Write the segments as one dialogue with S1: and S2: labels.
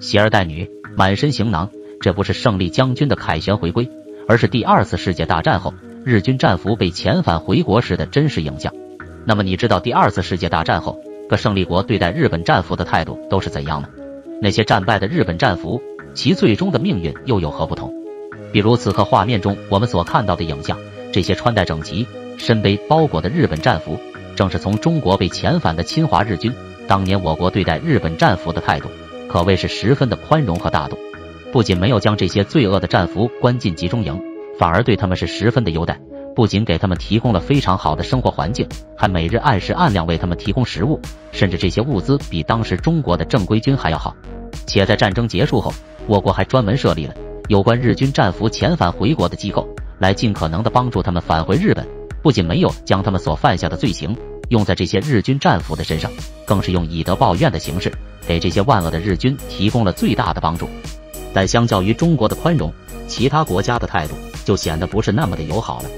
S1: 携儿带女，满身行囊，这不是胜利将军的凯旋回归，而是第二次世界大战后日军战俘被遣返回国时的真实影像。那么，你知道第二次世界大战后各胜利国对待日本战俘的态度都是怎样的？那些战败的日本战俘，其最终的命运又有何不同？比如此刻画面中我们所看到的影像，这些穿戴整齐、身背包裹的日本战俘，正是从中国被遣返的侵华日军。当年我国对待日本战俘的态度，可谓是十分的宽容和大度，不仅没有将这些罪恶的战俘关进集中营，反而对他们是十分的优待，不仅给他们提供了非常好的生活环境，还每日按时按量为他们提供食物，甚至这些物资比当时中国的正规军还要好。且在战争结束后，我国还专门设立了有关日军战俘遣返回国的机构，来尽可能的帮助他们返回日本，不仅没有将他们所犯下的罪行。用在这些日军战俘的身上，更是用以德报怨的形式，给这些万恶的日军提供了最大的帮助。但相较于中国的宽容，其他国家的态度就显得不是那么的友好了。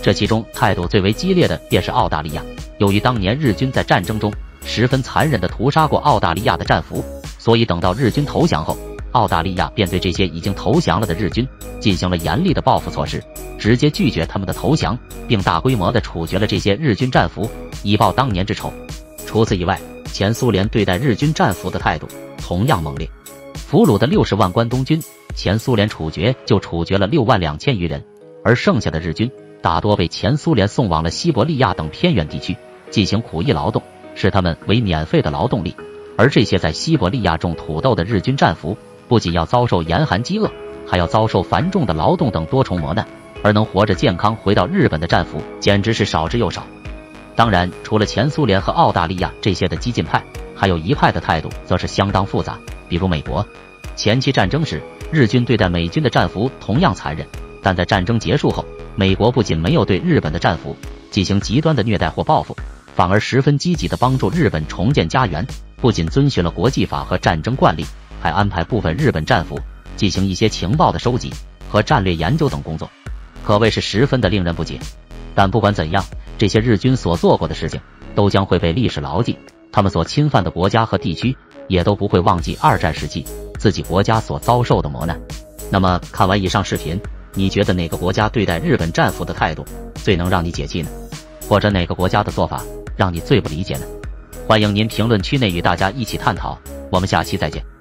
S1: 这其中态度最为激烈的便是澳大利亚。由于当年日军在战争中十分残忍地屠杀过澳大利亚的战俘，所以等到日军投降后，澳大利亚便对这些已经投降了的日军进行了严厉的报复措施，直接拒绝他们的投降，并大规模地处决了这些日军战俘。以报当年之仇。除此以外，前苏联对待日军战俘的态度同样猛烈。俘虏的六十万关东军，前苏联处决就处决了六万两千余人，而剩下的日军大多被前苏联送往了西伯利亚等偏远地区进行苦役劳动，视他们为免费的劳动力。而这些在西伯利亚种土豆的日军战俘，不仅要遭受严寒饥饿，还要遭受繁重的劳动等多重磨难，而能活着健康回到日本的战俘，简直是少之又少。当然，除了前苏联和澳大利亚这些的激进派，还有一派的态度则是相当复杂。比如美国，前期战争时，日军对待美军的战俘同样残忍，但在战争结束后，美国不仅没有对日本的战俘进行极端的虐待或报复，反而十分积极的帮助日本重建家园。不仅遵循了国际法和战争惯例，还安排部分日本战俘进行一些情报的收集和战略研究等工作，可谓是十分的令人不解。但不管怎样。这些日军所做过的事情，都将会被历史牢记。他们所侵犯的国家和地区，也都不会忘记二战时期自己国家所遭受的磨难。那么，看完以上视频，你觉得哪个国家对待日本战俘的态度最能让你解气呢？或者哪个国家的做法让你最不理解呢？欢迎您评论区内与大家一起探讨。我们下期再见。